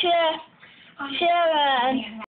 Sharon. Sharon.